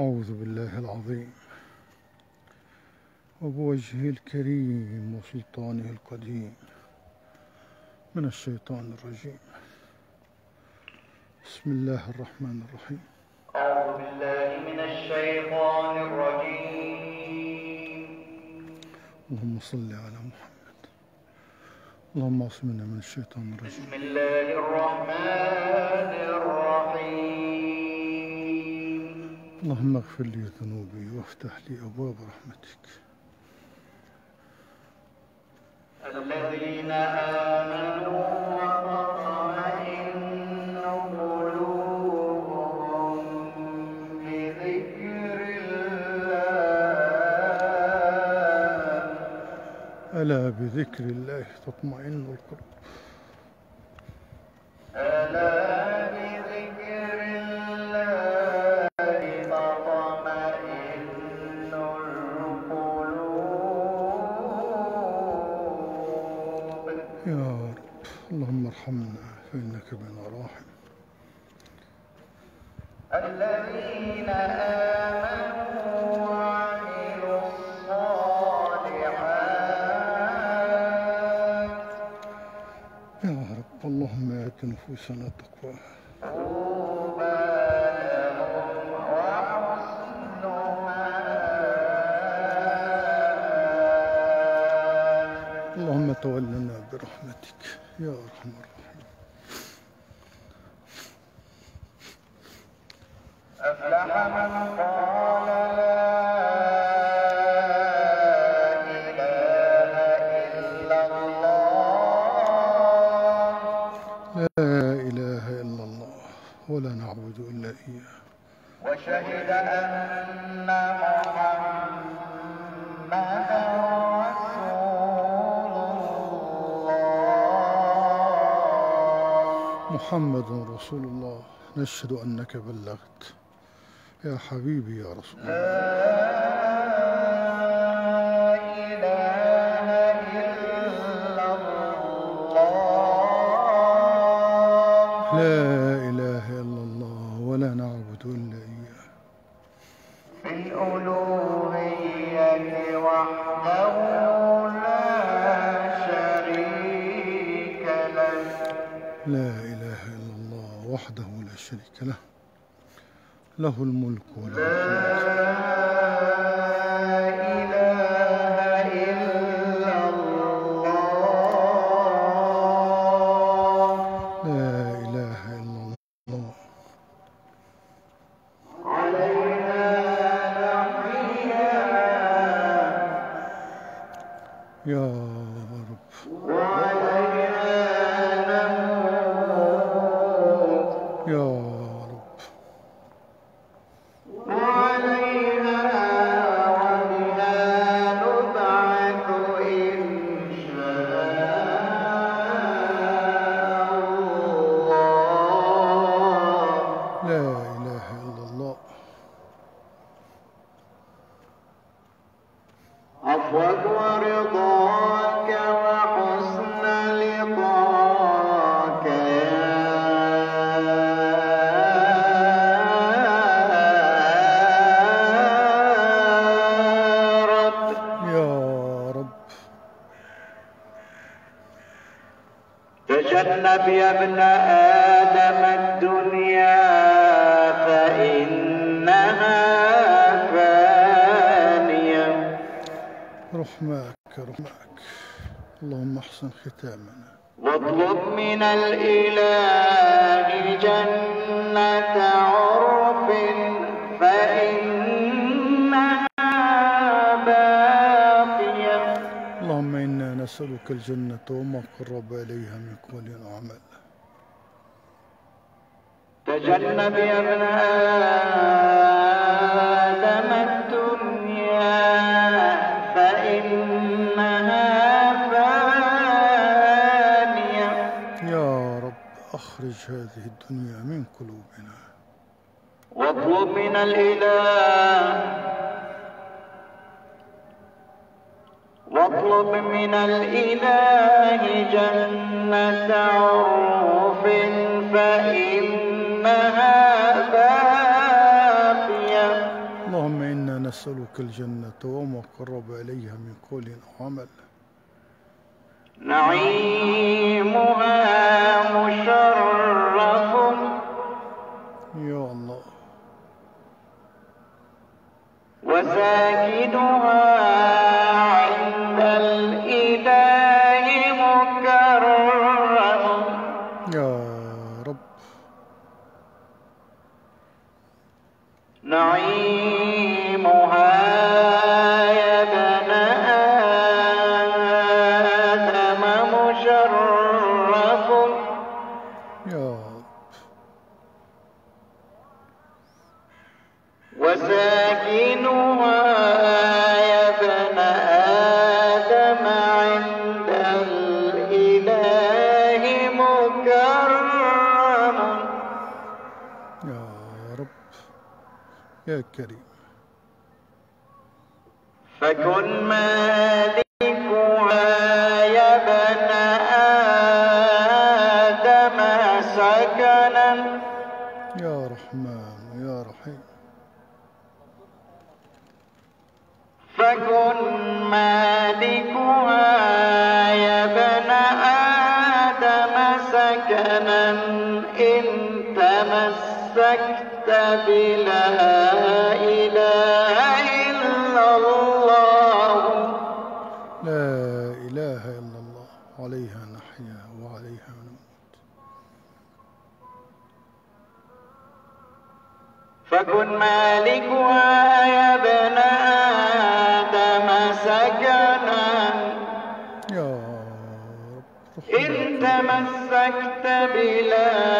أعوذ بالله العظيم. وبوجهه الكريم وسلطانه القديم من الشيطان الرجيم. بسم الله الرحمن الرحيم. أعوذ بالله من الشيطان الرجيم. اللهم صل على محمد. اللهم اعصمنا من الشيطان الرجيم. بسم الله الرحمن اللهم اغفر لي ذنوبي وافتح لي أبواب رحمتك. الذين آمنوا وتطمئن قلوبهم بذكر الله. ألا بذكر الله تطمئن القلوب. اللهم ارحمنا فإنك بنا راحم. الذين آمنوا وعملوا الصالحات يا رب اللهم آت نفوسنا تقواها. اللهم تولنا برحمتك. يا أرحم الراحمين. محمد رسول الله نشهد أنك بلغت. يا حبيبي يا رسول الله. وحده لا شريك له. له الملك وله الحمد. رب. تجنب يا ابن آدم الدنيا فإنها فانية. رحمك رحمك اللهم احسن ختامنا. واطلب من الإله جنة عرف نسألك الجنة وما قرب إليها من قول وعمل تجنب يا ابن آدم الدنيا فإنها فانية. يا رب أخرج هذه الدنيا من قلوبنا. واطلب من الإله واطلب من الإله جنة عرف فإنها باقية. ونسألك الجنة وما قرب إليها من قول أو عمل. نعيمها مشرف. يا الله. وساكنها فكن مالكها يا ابن آدم سكنا يا رب إن تمسكت بلا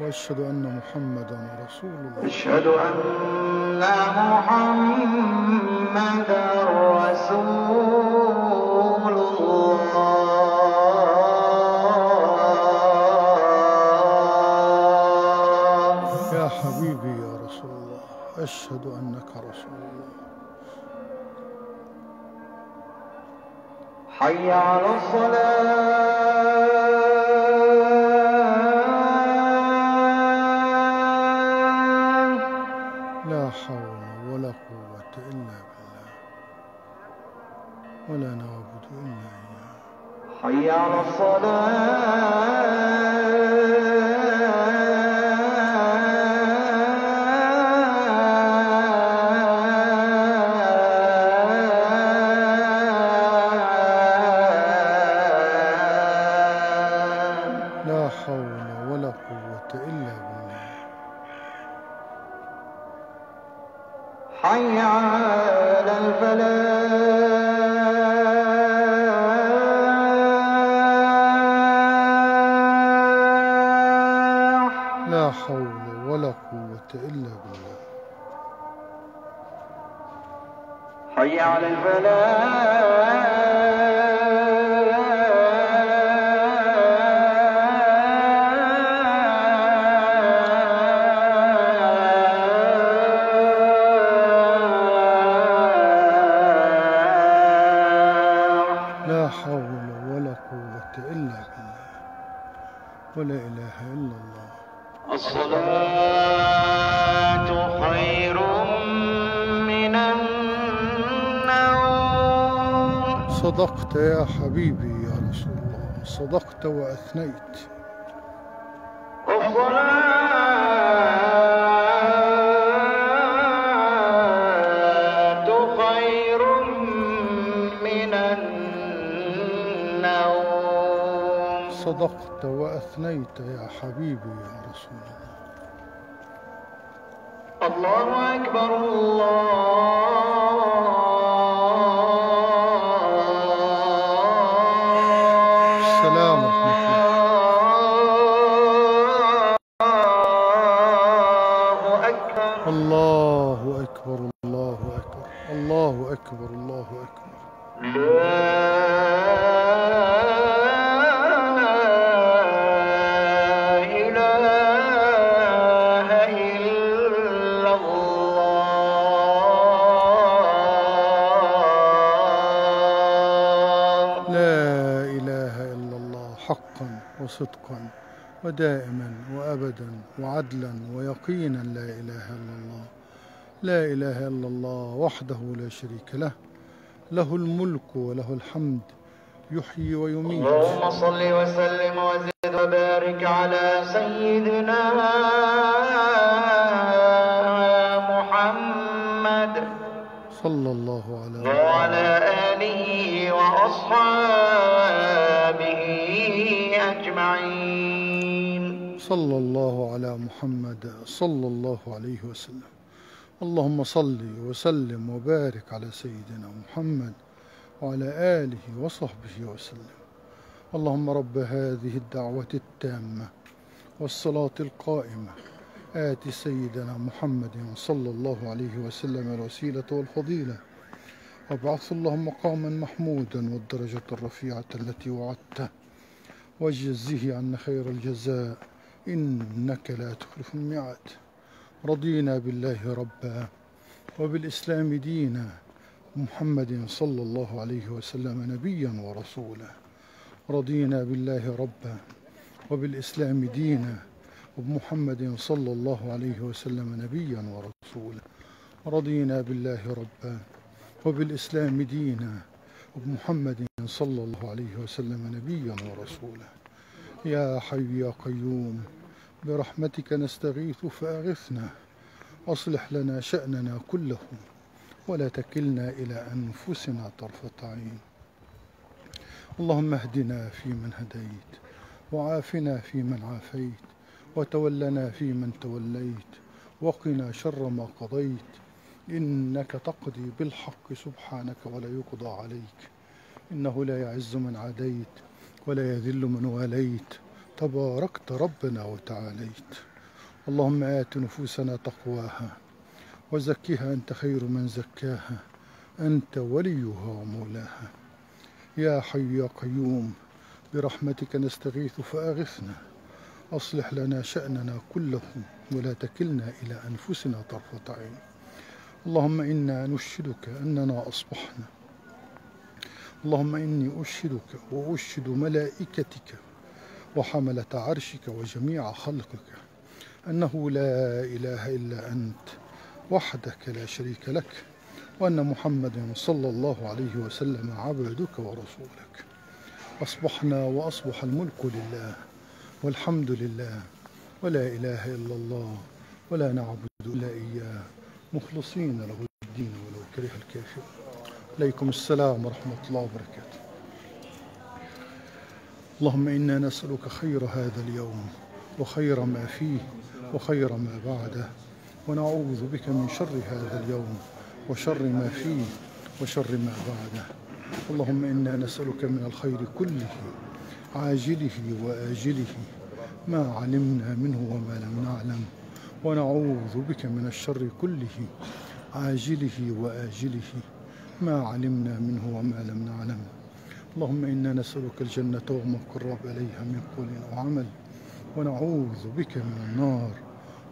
وأشهد أن محمدا رسول الله. أشهد أن محمدا رسول الله. يا حبيبي يا رسول الله أشهد أنك رسول الله. حي على الصلاة. لا حول ولا قوة إلا بالله. ولا نعبد إلا إياه. حي على الصلاة. حي على الفلاح. لا حول ولا قوة إلا بالله. ولا إله إلا الله. الصلاة خير صدقت يا حبيبي يا رسول الله. صدقت وأثنيت. الصلاة خير من النوم. صدقت وأثنيت يا حبيبي يا رسول الله. الله أكبر الله أكبر الله أكبر. لا إله إلا الله. لا إله إلا الله حقا وصدقا ودائما وأبدا وعدلا ويقينا لا إله إلا الله. لا إله إلا الله وحده لا شريك له. له الملك وله الحمد. يحيي ويميت. اللهم صل وسلم وزد وبارك على سيدنا محمد. صلى الله عليه وعلى آله وأصحابه أجمعين. صلى الله على محمد. صلى الله عليه وسلم. اللهم صل وسلم وبارك على سيدنا محمد وعلى آله وصحبه وسلم. اللهم رب هذه الدعوة التامة والصلاة القائمة. آت سيدنا محمد صلى الله عليه وسلم الوسيلة والفضيلة. وابعث اللهم مقاما محمودا والدرجة الرفيعة التي وعدته. واجزه عنا خير الجزاء. إنك لا تخلف الميعاد. رضينا بالله ربا وبالإسلام دينا محمد صلى الله عليه وسلم نبيا ورسولا. رضينا بالله ربا وبالإسلام دينا وبمحمد صلى الله عليه وسلم نبيا ورسولا. رضينا بالله ربا وبالإسلام دينا وبمحمد صلى الله عليه وسلم نبيا ورسولا. يا حي يا قيوم برحمتك نستغيث فأغثنا. أصلح لنا شأننا كله ولا تكلنا إلى أنفسنا طرفة عين. اللهم اهدنا فيمن هديت وعافنا فيمن عافيت وتولنا فيمن توليت وقنا شر ما قضيت. إنك تقضي بالحق سبحانك ولا يقضى عليك. إنه لا يعز من عاديت ولا يذل من واليت. تباركت ربنا وتعاليت. اللهم آت نفوسنا تقواها وزكها أنت خير من زكاها. أنت وليها ومولاها يا حي يا قيوم برحمتك نستغيث فأغثنا. أصلح لنا شأننا كله ولا تكلنا إلى أنفسنا طرفة عين. اللهم إنا نشهدك أننا أصبحنا. اللهم إني أشهدك وأشهد ملائكتك وحملة عرشك وجميع خلقك أنه لا إله إلا أنت وحدك لا شريك لك وأن محمدا صلى الله عليه وسلم عبدك ورسولك. أصبحنا وأصبح الملك لله والحمد لله ولا إله إلا الله ولا نعبد إلا إياه مخلصين له الدين ولو كره الكافرون. عليكم السلام ورحمة الله وبركاته. اللهم إنا نسألك خير هذا اليوم وخير ما فيه وخير ما بعده ونعوذ بك من شر هذا اليوم وشر ما فيه وشر ما بعده. اللهم إنا نسألك من الخير كله عاجله وآجله ما علمنا منه وما لم نعلم. ونعوذ بك من الشر كله عاجله وآجله ما علمنا منه وما لم نعلم. اللهم إنا نسألك الجنة وما قرب إليها من قول وعمل ونعوذ بك من النار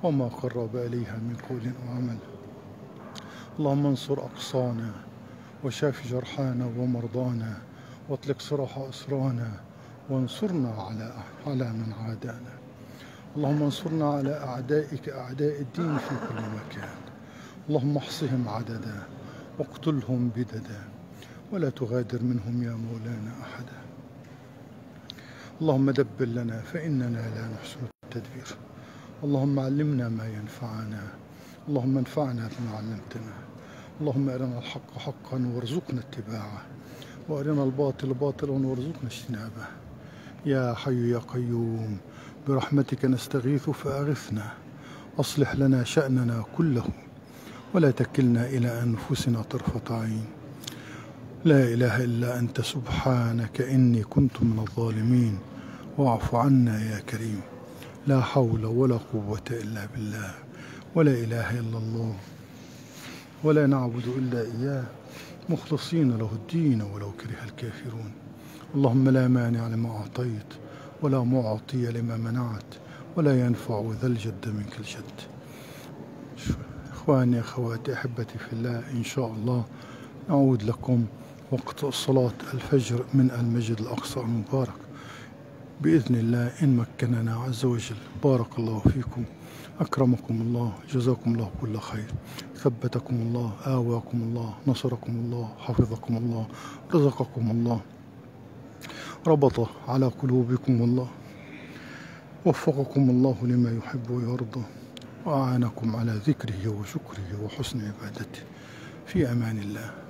وما قرب إليها من قول وعمل اللهم انصر أقصانا وشاف جرحانا ومرضانا واطلق سراح أسرانا وانصرنا على على من عادانا. اللهم انصرنا على أعدائك أعداء الدين في كل مكان. اللهم احصهم عددا واقتلهم بددا. ولا تغادر منهم يا مولانا أحدا. اللهم دبر لنا فإننا لا نحسن التدبير. اللهم علمنا ما ينفعنا. اللهم انفعنا بما علمتنا. اللهم أرنا الحق حقا وارزقنا اتباعه. وأرنا الباطل باطلا وارزقنا اجتنابه. يا حي يا قيوم برحمتك نستغيث فأغثنا. أصلح لنا شأننا كله. ولا تكلنا إلى أنفسنا طرفة عين. لا إله إلا أنت سبحانك إني كنت من الظالمين. واعف عنا يا كريم. لا حول ولا قوة إلا بالله. ولا إله إلا الله. ولا نعبد إلا إياه. مخلصين له الدين ولو كره الكافرون. اللهم لا مانع لما أعطيت ولا معطي لما منعت ولا ينفع ذا الجد منك الجد. إخواني أخواتي أحبتي في الله إن شاء الله نعود لكم وقت صلاة الفجر من المسجد الأقصى المبارك. بإذن الله إن مكننا عز وجل. بارك الله فيكم أكرمكم الله جزاكم الله كل خير ثبتكم الله آواكم الله نصركم الله حفظكم الله رزقكم الله. ربط على قلوبكم الله وفقكم الله لما يحب ويرضى وأعانكم على ذكره وشكره وحسن عبادته. في أمان الله.